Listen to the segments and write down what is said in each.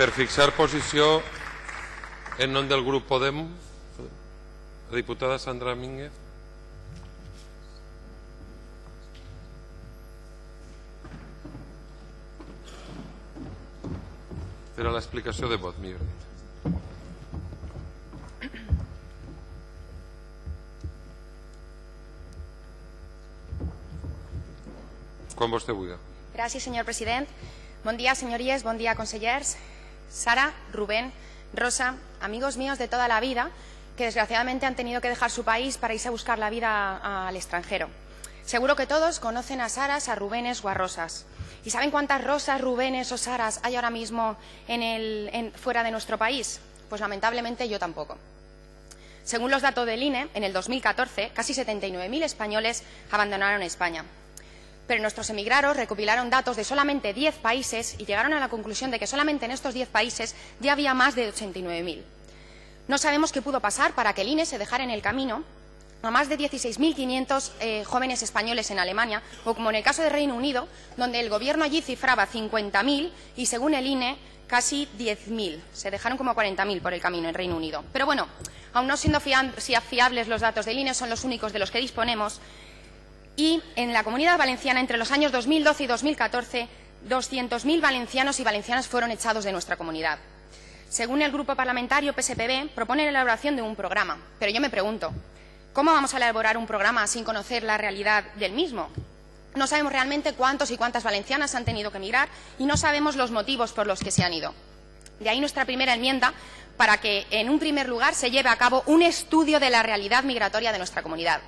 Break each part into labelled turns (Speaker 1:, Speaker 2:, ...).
Speaker 1: Per fixar posició en nom del grup Podem, la diputada Sandra Mínguez. Per a l'explicació de vot, millor dit. Quan vostè vulgui.
Speaker 2: Gràcies, senyor president. Bon dia, señorías, bon dia, consellers. Sara, Rubén, Rosa, amigos míos de toda la vida que desgraciadamente han tenido que dejar su país para irse a buscar la vida al extranjero. Seguro que todos conocen a Saras, a Rubénes o a Rosas. ¿Y saben cuántas Rosas, Rubénes o Saras hay ahora mismo fuera de nuestro país? Pues lamentablemente yo tampoco. Según los datos del INE, en el 2014 casi 79.000 españoles abandonaron España. Pero nuestros emigrados recopilaron datos de solamente 10 países y llegaron a la conclusión de que solamente en estos 10 países ya había más de 89.000. No sabemos qué pudo pasar para que el INE se dejara en el camino a más de 16.500 eh, jóvenes españoles en Alemania, o como en el caso de Reino Unido, donde el gobierno allí cifraba 50.000 y, según el INE, casi 10.000. Se dejaron como 40.000 por el camino en Reino Unido. Pero bueno, aun no siendo fiables los datos del INE, son los únicos de los que disponemos, y en la Comunidad Valenciana, entre los años 2012 y 2014, 200.000 valencianos y valencianas fueron echados de nuestra comunidad. Según el grupo parlamentario PSPB, propone la elaboración de un programa. Pero yo me pregunto, ¿cómo vamos a elaborar un programa sin conocer la realidad del mismo? No sabemos realmente cuántos y cuántas valencianas han tenido que emigrar y no sabemos los motivos por los que se han ido. De ahí nuestra primera enmienda para que, en un primer lugar, se lleve a cabo un estudio de la realidad migratoria de nuestra comunidad.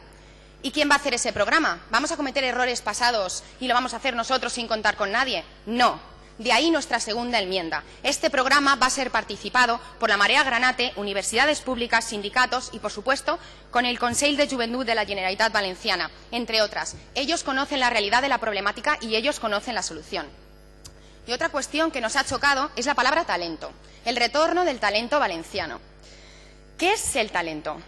Speaker 2: ¿Y quién va a hacer ese programa? ¿Vamos a cometer errores pasados y lo vamos a hacer nosotros sin contar con nadie? No. De ahí nuestra segunda enmienda. Este programa va a ser participado por la Marea Granate, universidades públicas, sindicatos y, por supuesto, con el Consell de Juventud de la Generalitat Valenciana, entre otras. Ellos conocen la realidad de la problemática y ellos conocen la solución. Y otra cuestión que nos ha chocado es la palabra talento, el retorno del talento valenciano. ¿Qué es el talento?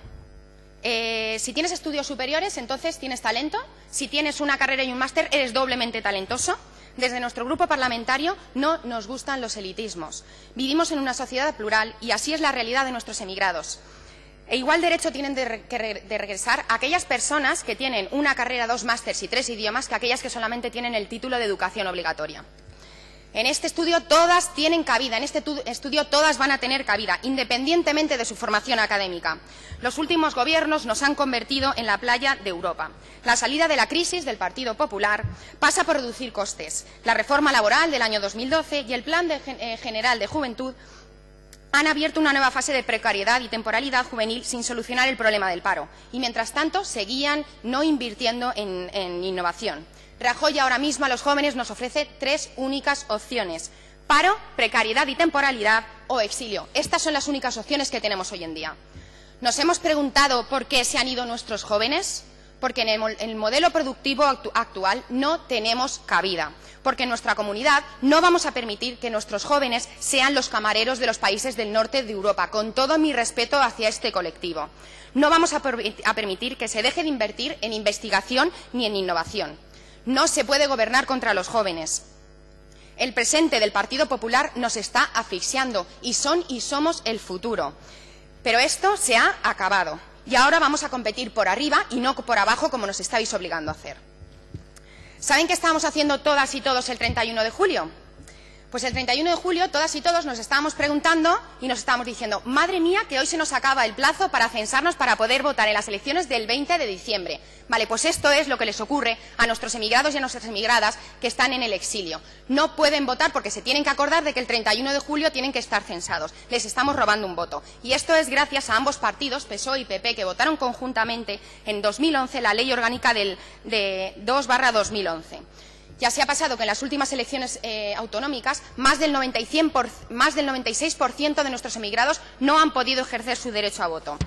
Speaker 2: Eh, si tienes estudios superiores, entonces tienes talento. Si tienes una carrera y un máster, eres doblemente talentoso. Desde nuestro grupo parlamentario no nos gustan los elitismos. Vivimos en una sociedad plural y así es la realidad de nuestros emigrados. E igual derecho tienen de, regresar aquellas personas que tienen una carrera, dos másters y tres idiomas que aquellas que solamente tienen el título de educación obligatoria. En este estudio todas tienen cabida, en este tu- estudio todas van a tener cabida, independientemente de su formación académica. Los últimos gobiernos nos han convertido en la playa de Europa. La salida de la crisis del Partido Popular pasa por reducir costes. La reforma laboral del año 2012 y el Plan eh, General de Juventud han abierto una nueva fase de precariedad y temporalidad juvenil sin solucionar el problema del paro. Y mientras tanto, seguían no invirtiendo en, en innovación. Rajoy ahora mismo a los jóvenes nos ofrece tres únicas opciones. Paro, precariedad y temporalidad o exilio. Estas son las únicas opciones que tenemos hoy en día. ¿Nos hemos preguntado por qué se han ido nuestros jóvenes? Porque en el, modelo productivo actu- actual no tenemos cabida. Porque en nuestra comunidad no vamos a permitir que nuestros jóvenes sean los camareros de los países del norte de Europa, con todo mi respeto hacia este colectivo. No vamos a permitir que se deje de invertir en investigación ni en innovación. No se puede gobernar contra los jóvenes. El presente del Partido Popular nos está asfixiando y son y somos el futuro. Pero esto se ha acabado y ahora vamos a competir por arriba y no por abajo como nos estáis obligando a hacer. ¿Saben qué estábamos haciendo todas y todos el 31 de julio? Pues el 31 de julio todas y todos nos estábamos preguntando y nos estábamos diciendo, madre mía, que hoy se nos acaba el plazo para censarnos para poder votar en las elecciones del 20 de diciembre. Vale, pues esto es lo que les ocurre a nuestros emigrados y a nuestras emigradas que están en el exilio. No pueden votar porque se tienen que acordar de que el 31 de julio tienen que estar censados. Les estamos robando un voto. Y esto es gracias a ambos partidos, PSOE y PP, que votaron conjuntamente en 2011 la ley orgánica del, de 2 2011. Ya se ha pasado que en las últimas elecciones eh, autonómicas más del, 90 y 100 por- más del 96% de nuestros emigrados no han podido ejercer su derecho a voto.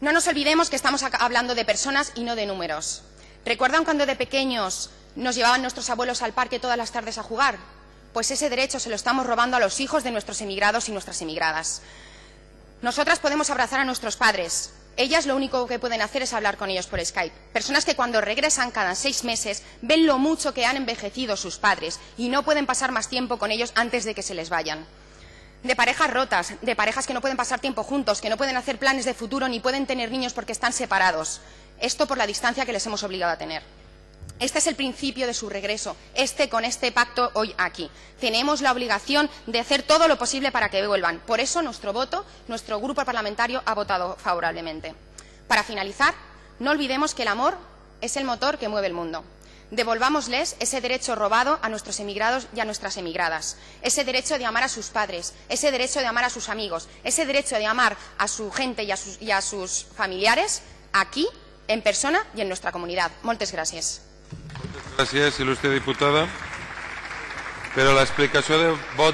Speaker 2: No nos olvidemos que estamos hablando de personas y no de números. ¿Recuerdan cuando de pequeños nos llevaban nuestros abuelos al parque todas las tardes a jugar? Pues ese derecho se lo estamos robando a los hijos de nuestros emigrados y nuestras emigradas. Nosotras podemos abrazar a nuestros padres, Ellas lo único que pueden hacer es hablar con ellos por Skype. Personas que cuando regresan cada seis meses ven lo mucho que han envejecido sus padres y no pueden pasar más tiempo con ellos antes de que se les vayan. De parejas rotas, de parejas que no pueden pasar tiempo juntos, que no pueden hacer planes de futuro ni pueden tener niños porque están separados. Esto por la distancia que les hemos obligado a tener. Este es el principio de su regreso, este con este pacto hoy aquí. Tenemos la obligación de hacer todo lo posible para que vuelvan. Por eso nuestro voto, nuestro grupo parlamentario ha votado favorablemente. Para finalizar, no olvidemos que el amor es el motor que mueve el mundo. Devolvámosles ese derecho robado a nuestros emigrados y a nuestras emigradas, ese derecho de amar a sus padres, ese derecho de amar a sus amigos, ese derecho de amar a su gente y a sus, familiares aquí, en persona y en nuestra comunidad. Moltes gràcies.
Speaker 1: Gràcies, il·lustre diputada. Per a l'explicació de vot